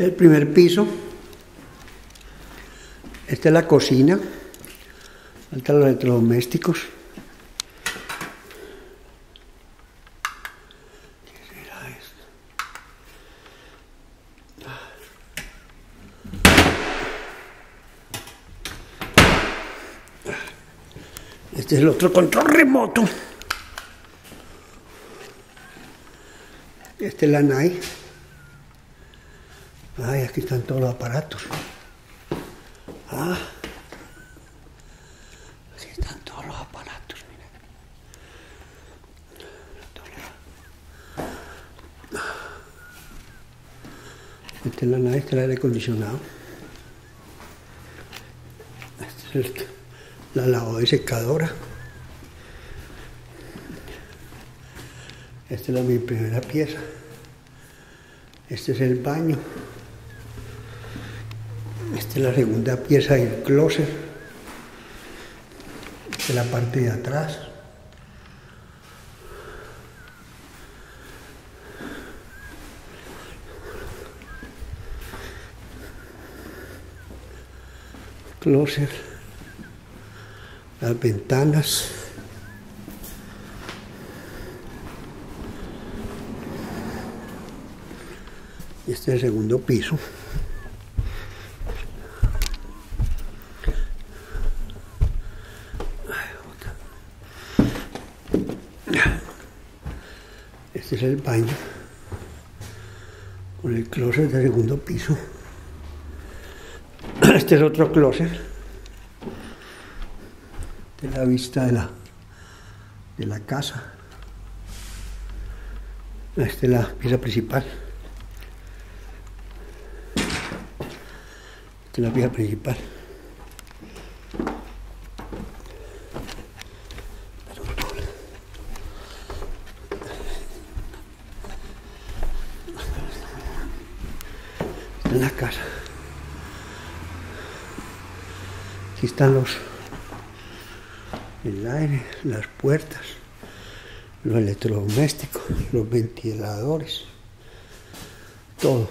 Este es el primer piso. Esta es la cocina. Faltan los electrodomésticos. ¿Qué será esto? Este es el otro control remoto. Este es la NAI. Ay, aquí están todos los aparatos. Ah. Aquí están todos los aparatos, mira. Esta es la NAI, este es el aire acondicionado. Este es la lavadora y secadora. Esta es la, mi primera pieza. Este es el baño. Esta es la segunda pieza del closet. Es la parte de atrás. Closet. Las ventanas. Este es el segundo piso. Este es el baño con el closet del segundo piso. Este es otro closet de la vista de la, de la casa. Esta es la pieza principal. Esta es la pieza principal. En la casa. Aquí están los el aire, las puertas, los electrodomésticos, los ventiladores, todo.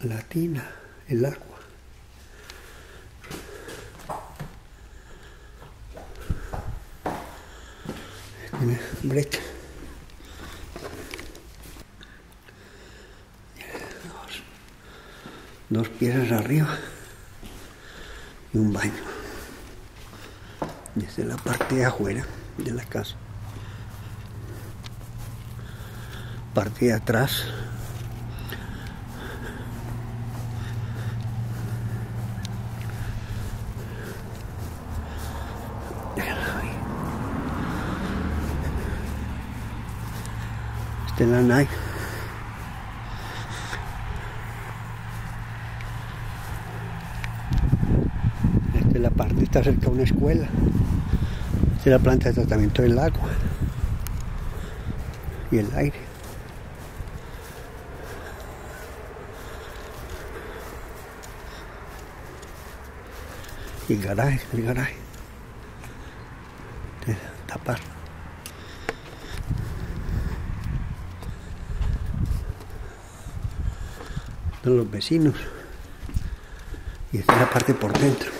La tina, el agua. Break. Dos piezas arriba y un baño. Es la parte de afuera de la casa. Parte de atrás. Esta es la Nike. la parte está cerca de una escuela. Es la planta de tratamiento del agua y el aire. Y el garaje, el garaje. De tapar. Son los vecinos. Y esta es la parte por dentro.